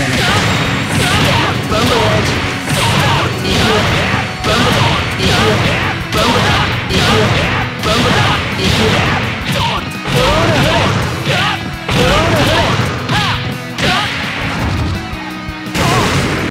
Academic. Bumble Edge. Bumble. Bumble. Bumble. Bumble. Bumble.